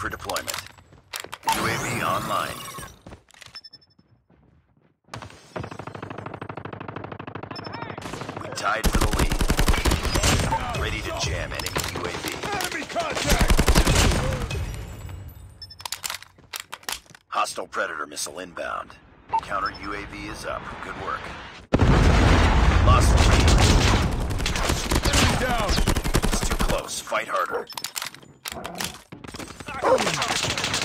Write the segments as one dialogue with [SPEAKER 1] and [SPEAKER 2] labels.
[SPEAKER 1] for deployment. UAV online. We tied for the lead. Ready to jam enemy UAV.
[SPEAKER 2] Enemy contact.
[SPEAKER 1] Hostile Predator missile inbound. Counter UAV is up. Good work. Lost the lead.
[SPEAKER 2] Enemy down.
[SPEAKER 1] It's too close. Fight harder.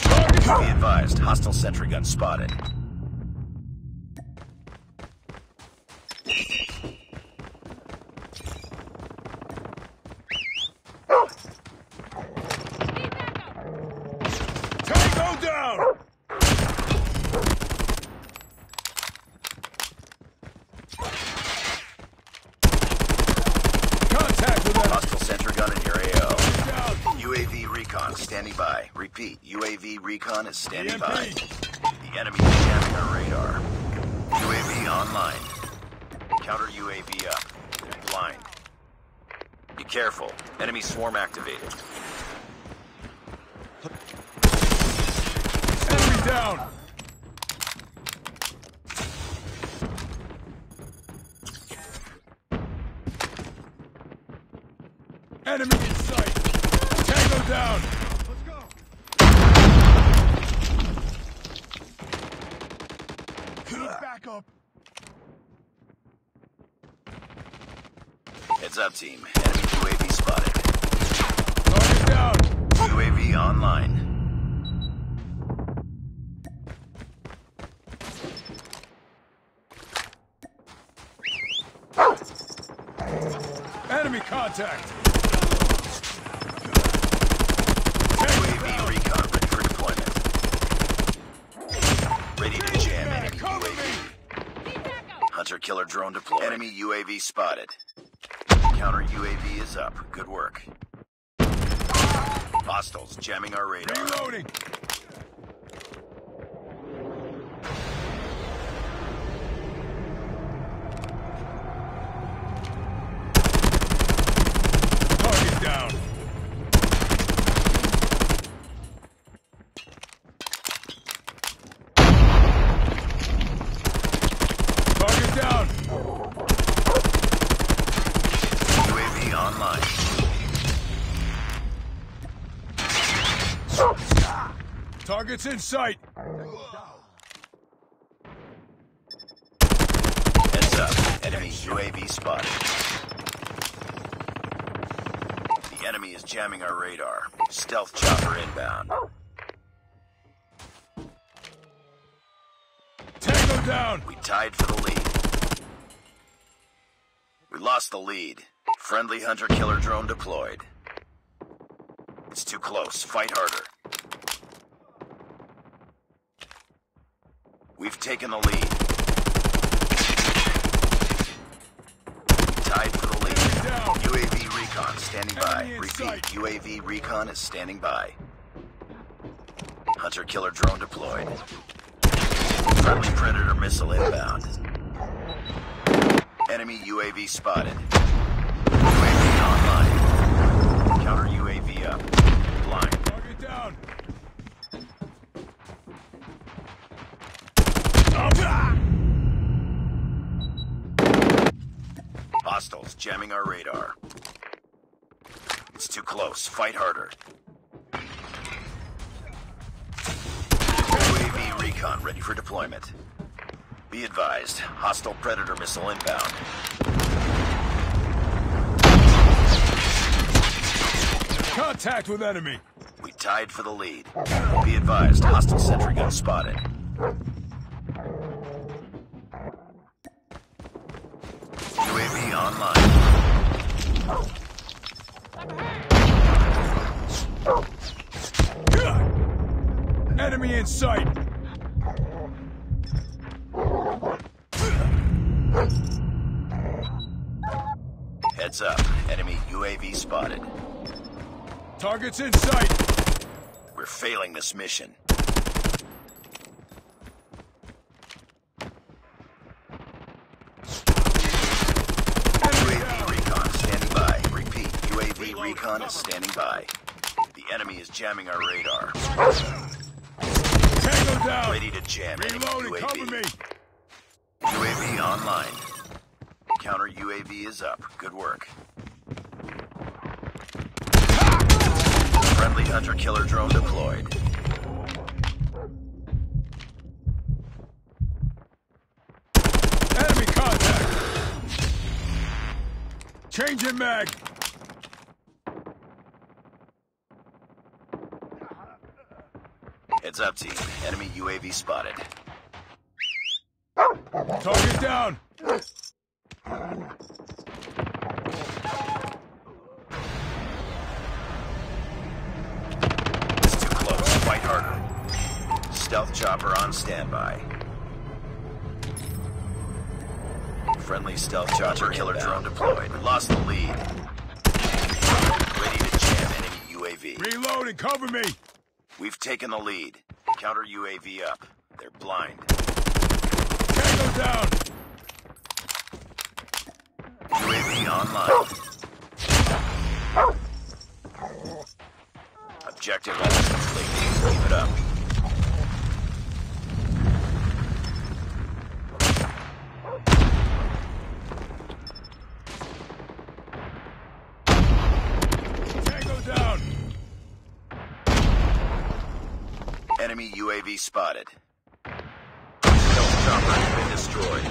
[SPEAKER 2] Target.
[SPEAKER 1] Be advised. Hostile sentry gun spotted.
[SPEAKER 2] Tango down. Contact with enemy.
[SPEAKER 1] Hostile sentry gun in your AO.
[SPEAKER 2] Down.
[SPEAKER 1] UAV recon standing UAV recon is standing
[SPEAKER 2] EMP.
[SPEAKER 1] by. The enemy is jamming our radar. UAV online. Counter UAV up. They're blind. Be careful. Enemy swarm activated.
[SPEAKER 2] Enemy down. Enemy in sight. Tango down. Let's go. Need backup.
[SPEAKER 1] Heads up, team. Enemy UAV spotted.
[SPEAKER 2] Target down.
[SPEAKER 1] UAV online.
[SPEAKER 2] Enemy contact.
[SPEAKER 1] UAV recon ready for deployment. Ready to jam enemy UAV. Hunter killer drone deployed. Enemy UAV spotted. Counter UAV is up. Good work. Hostiles jamming our radar.
[SPEAKER 2] Reloading. Target down. Target down.
[SPEAKER 1] UAV online.
[SPEAKER 2] Target's in sight.
[SPEAKER 1] Heads up. Enemy UAV spotted. The enemy is jamming our radar. Stealth chopper inbound.
[SPEAKER 2] Tango down.
[SPEAKER 1] We tied for the lead. We lost the lead. Friendly hunter killer drone deployed. It's too close. Fight harder. We've taken the lead. Tied for the lead. UAV recon standing by. Repeat. UAV recon is standing by. Hunter killer drone deployed. Friendly predator missile inbound. Enemy UAV spotted. UAV online. Counter UAV up. Blind.
[SPEAKER 2] Target down.
[SPEAKER 1] Hostiles jamming our radar. It's too close. Fight harder. UAV recon ready for deployment. Be advised, hostile predator missile inbound.
[SPEAKER 2] Contact with enemy.
[SPEAKER 1] We tied for the lead. Be advised, hostile sentry gun spotted.
[SPEAKER 2] In sight!
[SPEAKER 1] Heads up, enemy UAV spotted.
[SPEAKER 2] Target's in sight!
[SPEAKER 1] We're failing this mission. UAV recon standing by. Repeat, UAV recon is standing by. The enemy is jamming our radar.
[SPEAKER 2] Down!
[SPEAKER 1] Ready to jam
[SPEAKER 2] Reload and cover me!
[SPEAKER 1] UAV. Online. Counter UAV is up. Good work. Friendly hunter-killer drone deployed.
[SPEAKER 2] Enemy contact! Changing mag!
[SPEAKER 1] Heads up, team. Enemy UAV spotted.
[SPEAKER 2] Target down!
[SPEAKER 1] It's too close. Fight harder. Stealth chopper on standby. Friendly stealth chopper killer drone deployed. Lost the lead. Ready to jam enemy UAV.
[SPEAKER 2] Reload and cover me!
[SPEAKER 1] We've taken the lead. Counter UAV up. They're blind.
[SPEAKER 2] Tango down!
[SPEAKER 1] UAV online. Objective Enemy UAV spotted. Stealth chopper has been destroyed.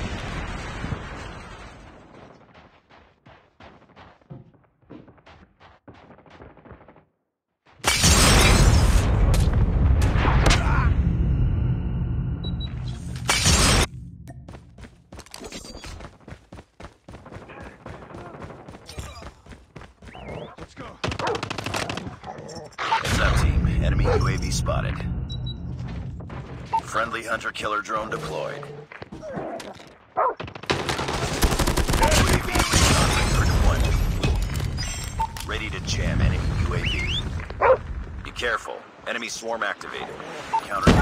[SPEAKER 2] Let's go!
[SPEAKER 1] Heads up, team. Enemy UAV spotted. Friendly hunter-killer drone deployed. UAV. Ready to jam enemy UAV. Be careful. Enemy swarm activated. Counter